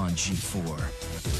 on G4.